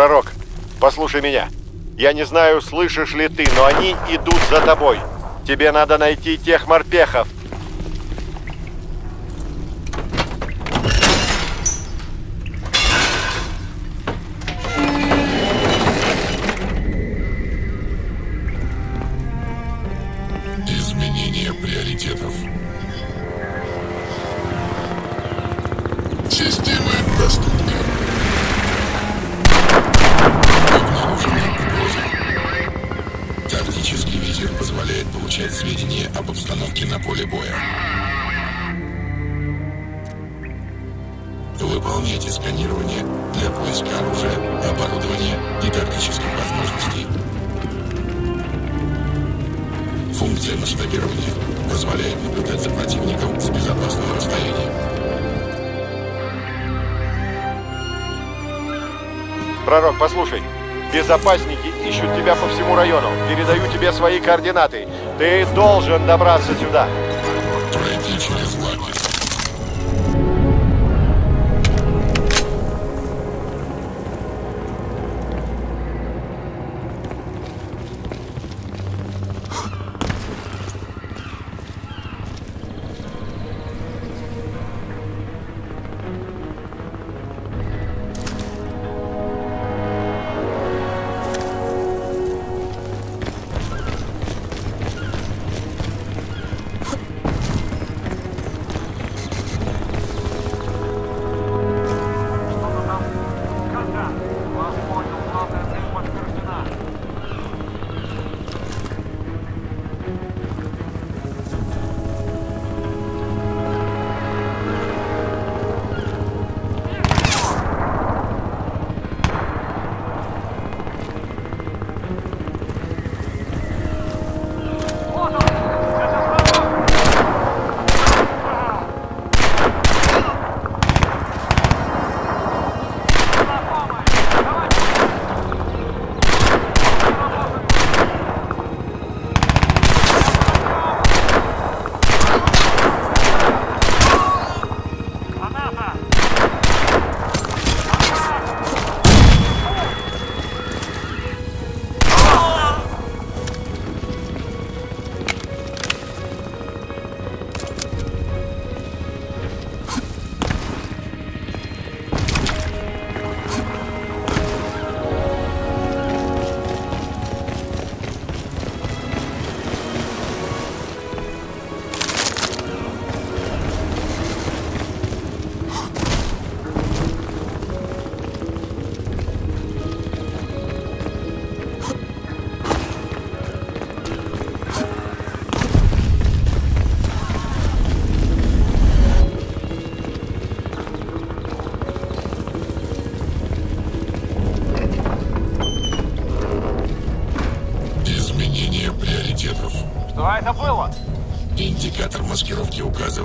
Пророк, послушай меня. Я не знаю, слышишь ли ты, но они идут за тобой. Тебе надо найти тех морпехов. Изменение приоритетов. Системы обстановке на поле боя. Выполняйте сканирование для поиска оружия, оборудования и тактических возможностей. Функция масштабирования позволяет наблюдать за противником с безопасного расстояния. Пророк, послушай. Безопасники ищут тебя по всему району. Передаю тебе свои координаты. Ты должен добраться сюда.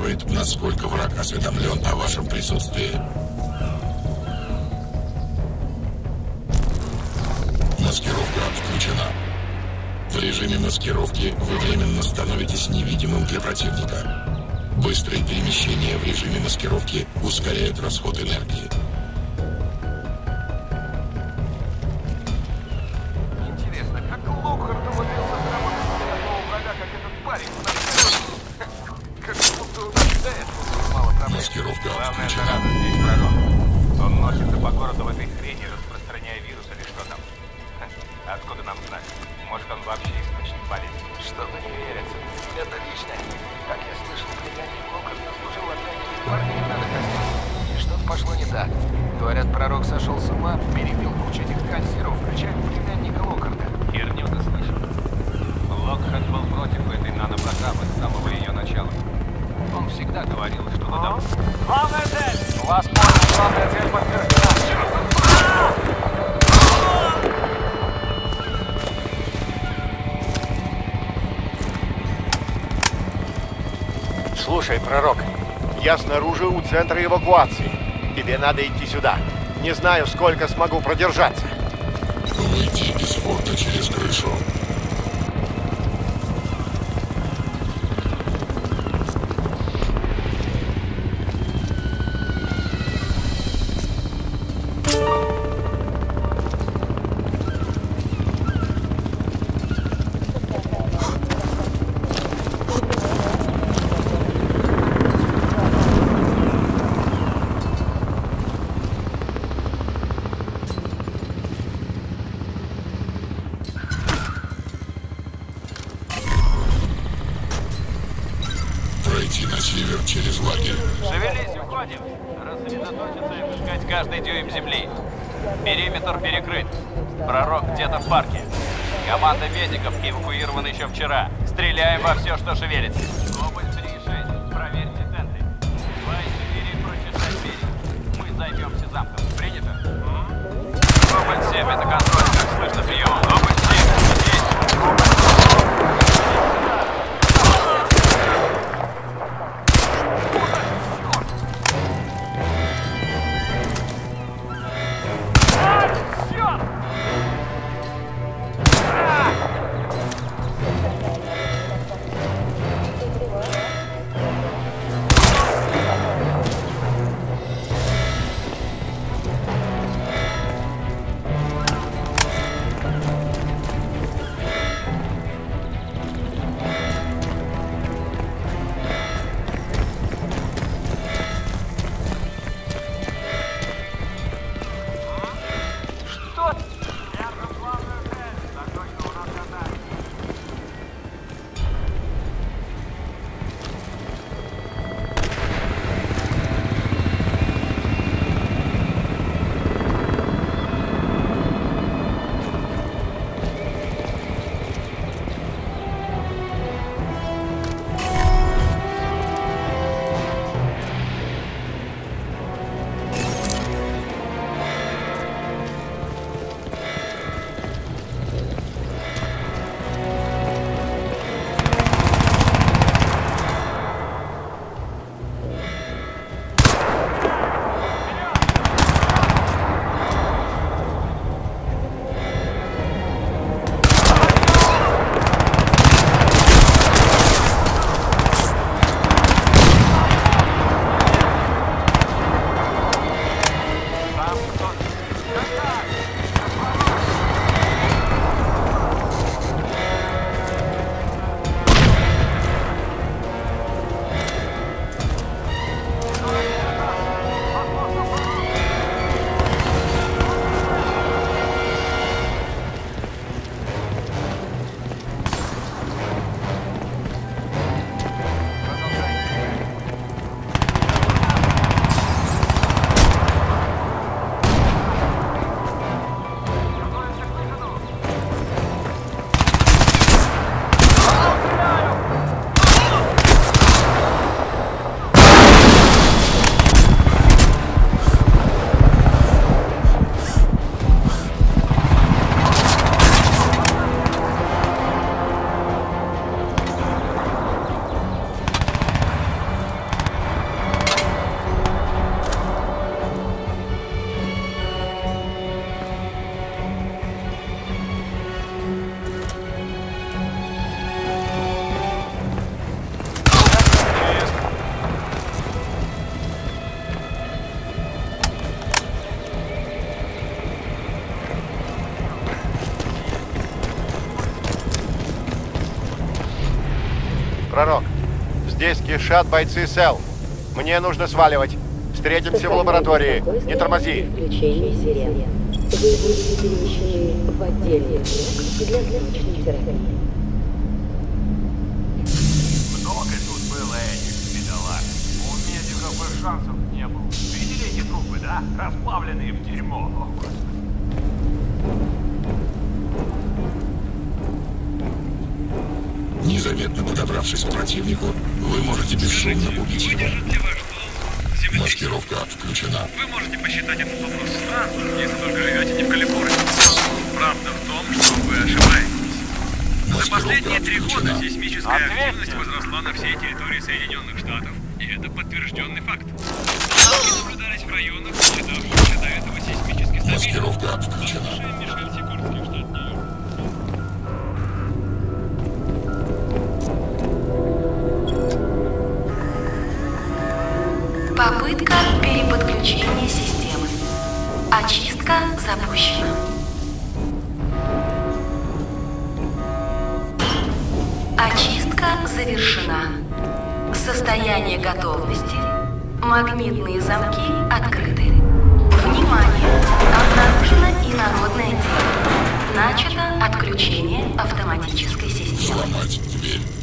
Указывает, насколько враг осведомлен о вашем присутствии. Маскировка отключена. В режиме маскировки вы временно становитесь невидимым для противника. Быстрое перемещение в режиме маскировки ускоряет расход энергии. Слушай, пророк, я снаружи у центра эвакуации. Тебе надо идти сюда. Не знаю, сколько смогу продержаться. Выйти из форта через крышу. Дюйм земли. Периметр перекрыт. Пророк где-то в парке. Команда медиков эвакуирована еще вчера. Стреляем во все, что шевелится. Гобль 3-6. Проверьте тенты. 2 из 4 прочесать берег. Мы займемся замком. Принято? Гобль 7, это контроль. Как слышно, прием. Кишат бойцы СЭЛ. Мне нужно сваливать. Встретимся в лаборатории. Не тормози. Включение сирен. Вы будете перемещены в отдельный блок для срочной терапии. Много тут было этих бедолаг. У медиков и шансов не было. Видели эти трупы, да? Расплавленные в дерьмо. О, Господи. Незаметно подобравшись к противнику, вы можете бесшумно убить его. Маскировка включена. Вы можете посчитать этот вопрос странным, если только живете не в Калифорнии. Правда в том, что вы ошибаетесь. За последние три года отключена. сейсмическая Ответьте. активность возросла на всей территории Соединенных Штатов. И это подтвержденный факт. Наблюдались в районах, считавшихся до этого сейсмически стабильными. Маскировка отключена. Переподключения системы. Очистка запущена. Очистка завершена. Состояние готовности. Магнитные замки открыты. Внимание! Обнаружено инородное тело. Начато отключение автоматической системы. Взломать дверь.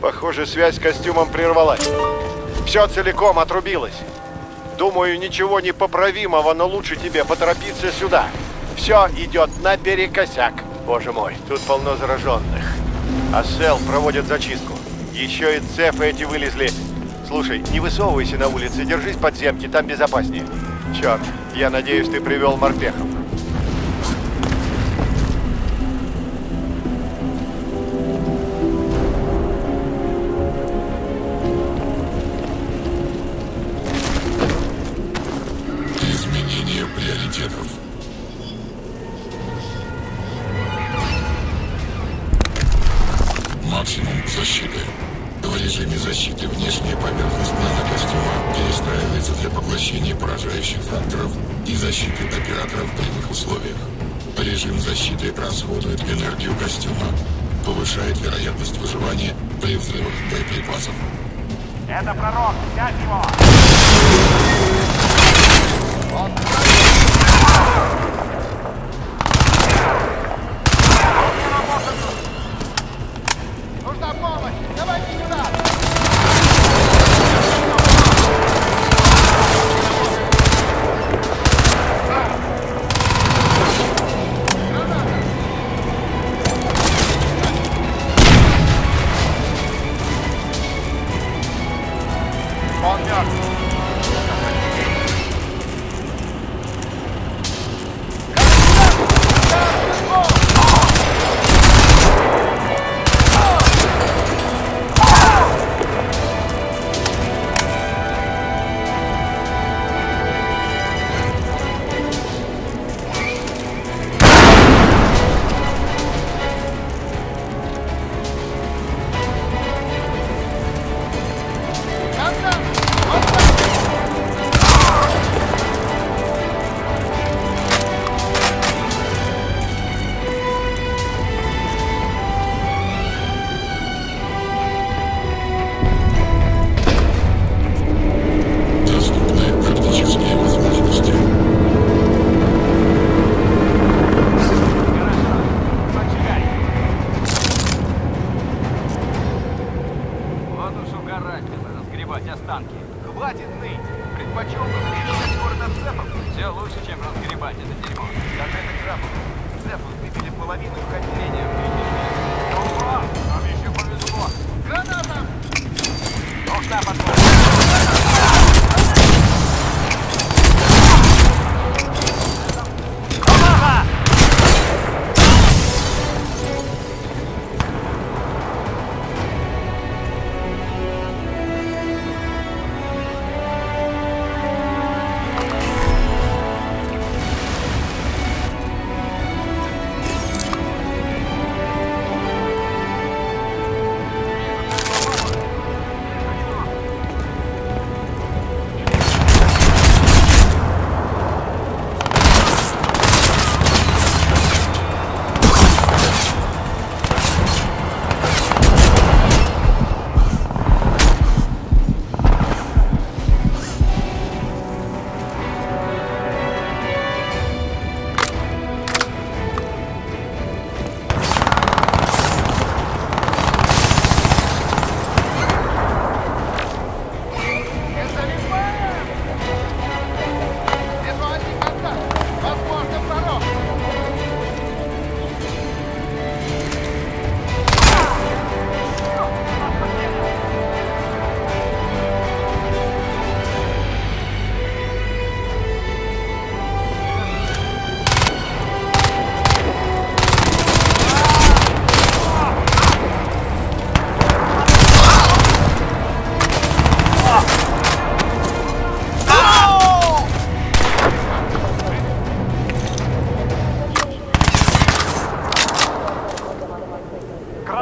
Похоже, связь с костюмом прервалась. Все целиком отрубилось. Думаю, ничего непоправимого, но лучше тебе поторопиться сюда. Все идет наперекосяк. Боже мой, тут полно зараженных. А Сел проводит зачистку. Еще и цефы эти вылезли. Слушай, не высовывайся на улице, держись подземки, там безопаснее. Черт, я надеюсь, ты привел морпехов. Условиях. Режим защиты расходует энергию костюма, повышает вероятность выживания при взрывах боеприпасов. Это пророк, взять его! Нужна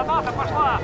граната пошла!